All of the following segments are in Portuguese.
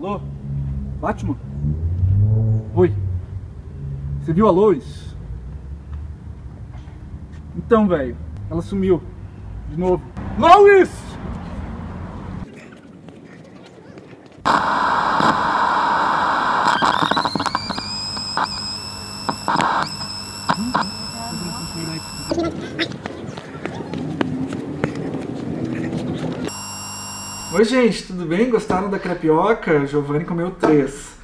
Alô? Batman? Oi. Você viu a Lois? Então, velho, ela sumiu. De novo. Lois! Oi, gente, tudo bem? Gostaram da crepioca? Giovanni comeu três.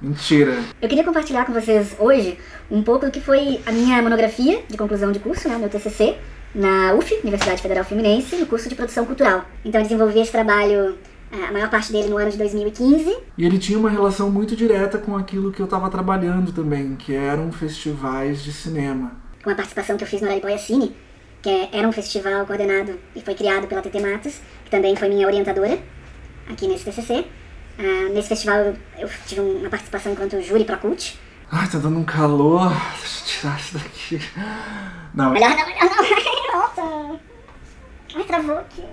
Mentira. Eu queria compartilhar com vocês hoje um pouco do que foi a minha monografia de conclusão de curso, né, meu TCC, na UF, Universidade Federal Fluminense, no curso de produção cultural. Então eu desenvolvi esse trabalho, a maior parte dele no ano de 2015. E ele tinha uma relação muito direta com aquilo que eu estava trabalhando também, que eram festivais de cinema. Com a participação que eu fiz no Araripoia Cine, que é, era um festival coordenado e foi criado pela TT Matos, que também foi minha orientadora aqui nesse TCC. Uh, nesse festival eu, eu, tive uma participação enquanto júri pro cult. Ai, tá dando um calor. Deixa eu tirar isso daqui. Não. Melhor não, melhor não. Volta. Ai, travou aqui.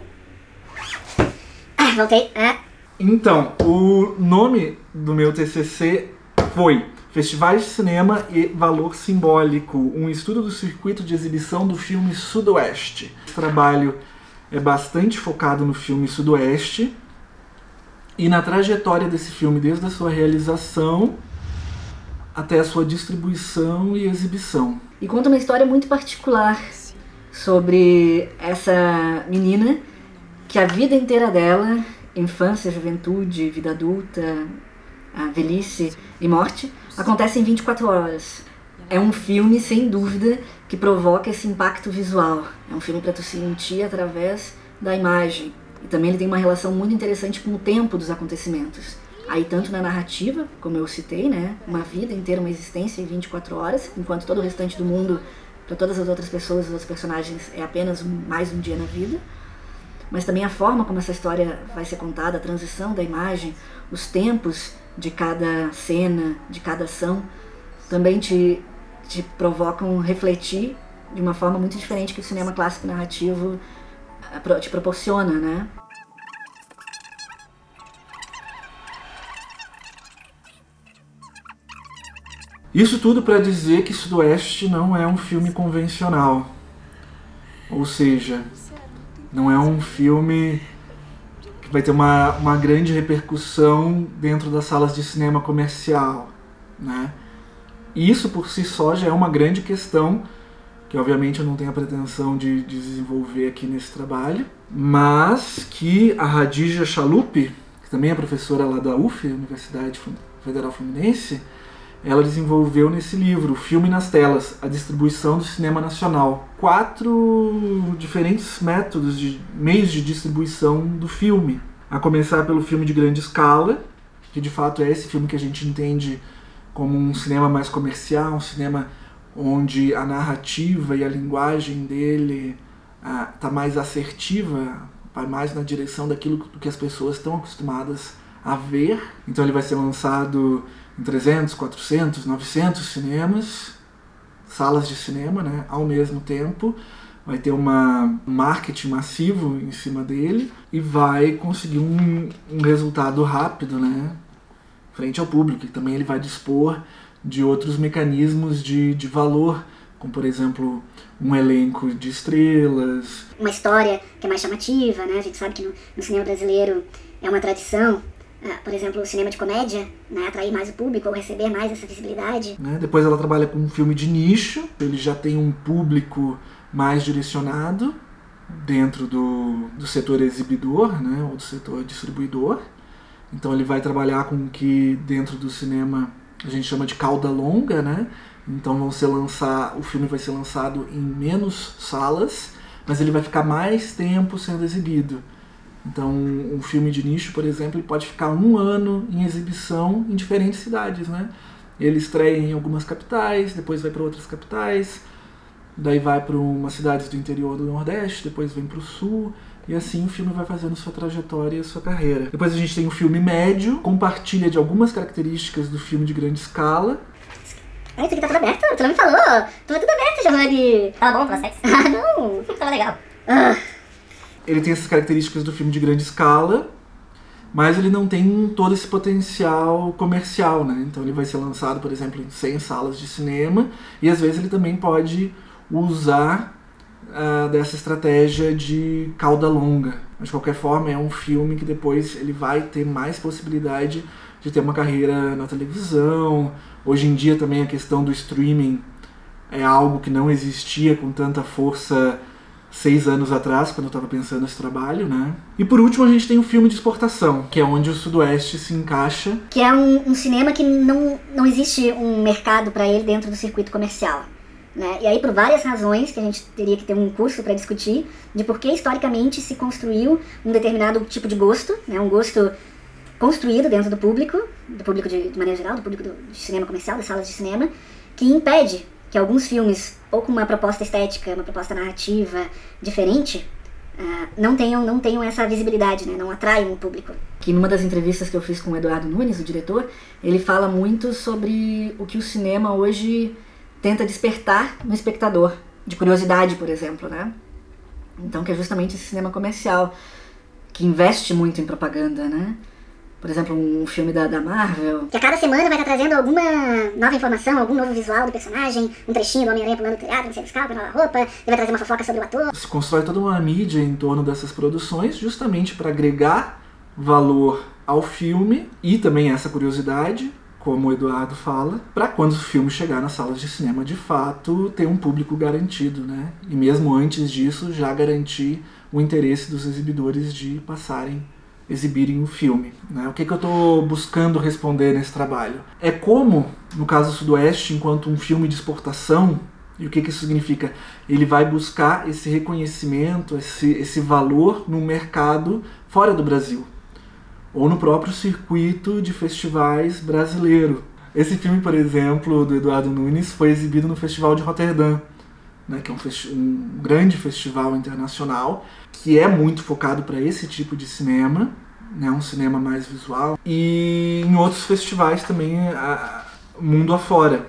Ah, voltei. Ah. Então, o nome do meu TCC foi Festivais de Cinema e Valor Simbólico, um estudo do circuito de exibição do filme Sudoeste. Esse trabalho é bastante focado no filme Sudoeste e na trajetória desse filme, desde a sua realização até a sua distribuição e exibição. E conta uma história muito particular sobre essa menina que a vida inteira dela, infância, juventude, vida adulta, velhice e morte, acontece em 24 horas. É um filme, sem dúvida, que provoca esse impacto visual. É um filme para tu sentir através da imagem. E também ele tem uma relação muito interessante com o tempo dos acontecimentos. Aí tanto na narrativa, como eu citei, né, uma vida inteira, uma existência em 24 horas, enquanto todo o restante do mundo, para todas as outras pessoas, os outros personagens, é apenas um, mais um dia na vida. Mas também a forma como essa história vai ser contada, a transição da imagem, os tempos de cada cena, de cada ação, também te, te provocam refletir de uma forma muito diferente que o cinema clássico narrativo eh, te proporciona, né? Isso tudo para dizer que Sudoeste não é um filme convencional. Ou seja, não é um filme vai ter uma, uma grande repercussão dentro das salas de cinema comercial, né? Isso por si só já é uma grande questão que obviamente eu não tenho a pretensão de, de desenvolver aqui nesse trabalho, mas que a Radija Chalup, que também é professora lá da UF, Universidade Federal Fluminense, ela desenvolveu nesse livro, Filme nas Telas, a distribuição do cinema nacional. Quatro diferentes métodos de meios de distribuição do filme. A começar pelo filme de grande escala, que de fato é esse filme que a gente entende como um cinema mais comercial, um cinema onde a narrativa e a linguagem dele está ah, mais assertiva, vai mais na direção daquilo que as pessoas estão acostumadas a ver. Então ele vai ser lançado em 300, 400, 900 cinemas, salas de cinema, né, ao mesmo tempo. Vai ter uma, um marketing massivo em cima dele e vai conseguir um, um resultado rápido, né, frente ao público. E também ele vai dispor de outros mecanismos de, de valor, como por exemplo um elenco de estrelas. Uma história que é mais chamativa, né? A gente sabe que no, no cinema brasileiro é uma tradição por exemplo, o cinema de comédia, né, atrair mais o público ou receber mais essa visibilidade. Né? Depois ela trabalha com um filme de nicho, ele já tem um público mais direcionado dentro do, do setor exibidor, né, ou do setor distribuidor. Então ele vai trabalhar com o que dentro do cinema a gente chama de cauda longa, né? Então vão ser lançar, o filme vai ser lançado em menos salas, mas ele vai ficar mais tempo sendo exibido. Então, um filme de nicho, por exemplo, ele pode ficar um ano em exibição em diferentes cidades, né? Ele estreia em algumas capitais, depois vai para outras capitais, daí vai para umas cidades do interior do Nordeste, depois vem para o Sul, e assim o filme vai fazendo sua trajetória e sua carreira. Depois a gente tem o filme médio, compartilha de algumas características do filme de grande escala. Ai, isso aqui tá tudo aberto? Tu não me falou? Tava tudo aberto, Giovanni. Tava bom pra vocês? Ah, não. Tava legal. Ah ele tem essas características do filme de grande escala, mas ele não tem todo esse potencial comercial, né? Então ele vai ser lançado, por exemplo, em 100 salas de cinema e às vezes ele também pode usar uh, dessa estratégia de cauda longa. Mas de qualquer forma é um filme que depois ele vai ter mais possibilidade de ter uma carreira na televisão. Hoje em dia também a questão do streaming é algo que não existia com tanta força seis anos atrás, quando eu estava pensando nesse trabalho, né? E por último a gente tem o filme de exportação, que é onde o Sudoeste se encaixa. Que é um, um cinema que não, não existe um mercado para ele dentro do circuito comercial. Né? E aí, por várias razões, que a gente teria que ter um curso para discutir, de por que historicamente se construiu um determinado tipo de gosto, né? um gosto construído dentro do público, do público de, de maneira geral, do público do, de cinema comercial, das salas de cinema, que impede que alguns filmes, ou com uma proposta estética, uma proposta narrativa diferente, uh, não tenham não tenham essa visibilidade, né? não atraiam o público. Que numa das entrevistas que eu fiz com o Eduardo Nunes, o diretor, ele fala muito sobre o que o cinema hoje tenta despertar no espectador, de curiosidade, por exemplo, né? Então, que é justamente esse cinema comercial, que investe muito em propaganda, né? Por exemplo, um filme da, da Marvel. Que a cada semana vai estar trazendo alguma nova informação, algum novo visual do personagem, um trechinho do Homem-Aranha pulando o telhado, não sei buscar, com nova roupa, e vai trazer uma fofoca sobre o ator. Se constrói toda uma mídia em torno dessas produções, justamente para agregar valor ao filme e também essa curiosidade, como o Eduardo fala, para quando o filme chegar nas salas de cinema, de fato, ter um público garantido, né? E mesmo antes disso, já garantir o interesse dos exibidores de passarem exibirem o filme. Né? O que, que eu estou buscando responder nesse trabalho? É como, no caso do Sudoeste, enquanto um filme de exportação, e o que, que isso significa? Ele vai buscar esse reconhecimento, esse, esse valor no mercado fora do Brasil, ou no próprio circuito de festivais brasileiro. Esse filme, por exemplo, do Eduardo Nunes, foi exibido no Festival de Roterdã, né, que é um, um grande festival internacional, que é muito focado para esse tipo de cinema, né, um cinema mais visual, e em outros festivais também, a, mundo afora.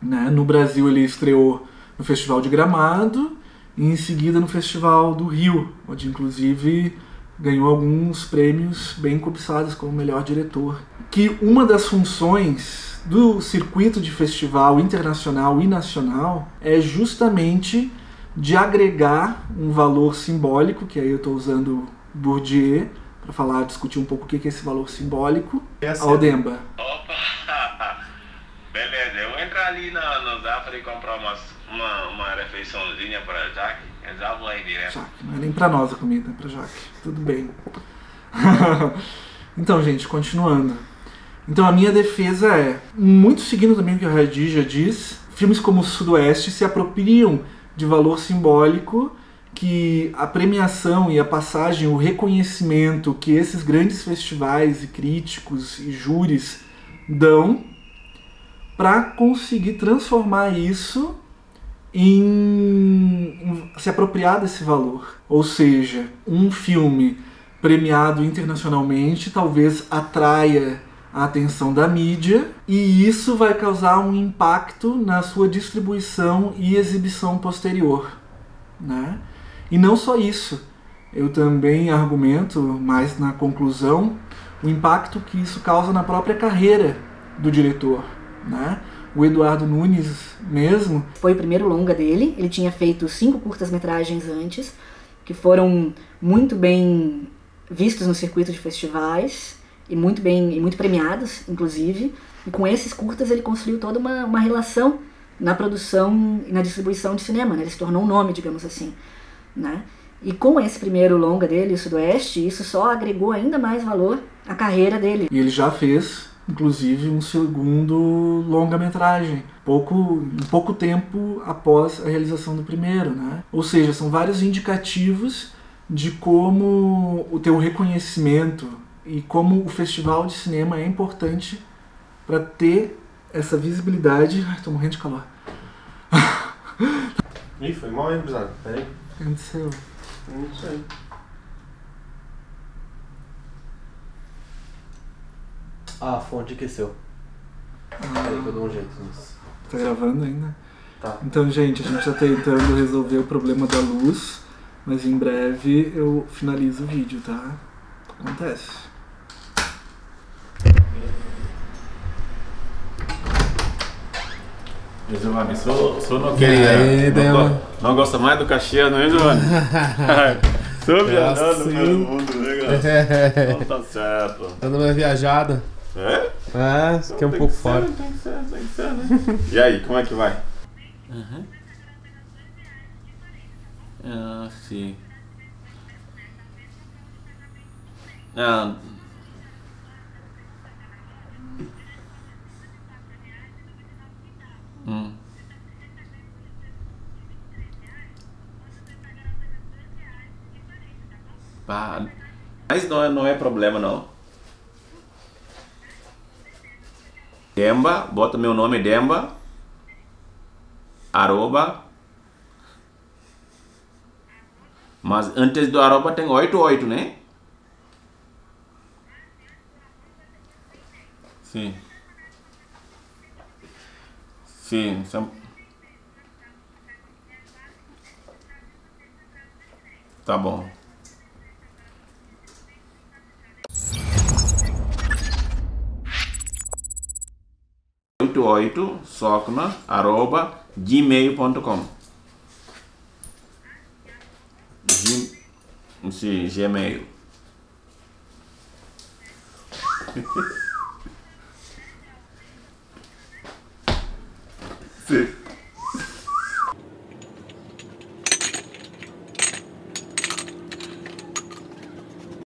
Né? No Brasil ele estreou no Festival de Gramado e em seguida no Festival do Rio, onde inclusive ganhou alguns prêmios bem cobiçados como melhor diretor. Que uma das funções do circuito de festival internacional e nacional é justamente de agregar um valor simbólico, que aí eu estou usando Bourdieu para falar, discutir um pouco o que é esse valor simbólico. É assim. Aldemba. Opa! Beleza, eu vou entrar ali no, no Zafra e comprar umas, uma, uma refeiçãozinha para Jaque. Já direto. Jaque, não é nem para nós a comida, é para Jaque. Tudo bem. então, gente, continuando. Então a minha defesa é, muito seguindo também o que o Radija diz, filmes como o Sudoeste se apropriam de valor simbólico que a premiação e a passagem, o reconhecimento que esses grandes festivais e críticos e júris dão para conseguir transformar isso em se apropriar desse valor. Ou seja, um filme premiado internacionalmente talvez atraia a atenção da mídia e isso vai causar um impacto na sua distribuição e exibição posterior, né? E não só isso, eu também argumento, mais na conclusão, o impacto que isso causa na própria carreira do diretor, né? O Eduardo Nunes mesmo foi o primeiro longa dele. Ele tinha feito cinco curtas-metragens antes, que foram muito bem vistos no circuito de festivais e muito bem e muito premiados, inclusive. E com esses curtas ele construiu toda uma, uma relação na produção e na distribuição de cinema, né? Ele se tornou um nome, digamos assim, né? E com esse primeiro longa dele, o Sudoeste, isso só agregou ainda mais valor à carreira dele. E ele já fez, inclusive, um segundo longa-metragem, pouco, em pouco tempo após a realização do primeiro, né? Ou seja, são vários indicativos de como o teu reconhecimento e como o festival de cinema é importante para ter essa visibilidade. Ai, tô morrendo de calor. Ih, foi mal, hein, Brisado? Peraí. Aconteceu? Não sei. Ah, a fonte aqueceu. Peraí que ah. eu dou um jeito nisso. Tá gravando ainda? Tá. Então, gente, a gente tá tentando resolver o problema da luz, mas em breve eu finalizo o vídeo, tá? Acontece. Giovanni, sou, sou noqueira. Né? Aí, não, não gosta mais do cacheano, hein, Giovanni? sou viajando é pelo assim. mundo, né, galera? Então tá certo. Dando uma viajada. É? É, isso aqui é um pouco que ser, fora. Tem que ser, tem que ser, né? E aí, como é que vai? Ah, sim. Ah. Hum. Pá, Mas não é, não é problema não. Demba, bota meu nome Demba. Arroba. Mas antes do arroba tem 88, né? Sim. Sim. Tá bom. Oito oito socna arroba gmail.com. Sim, Gmail. Sim.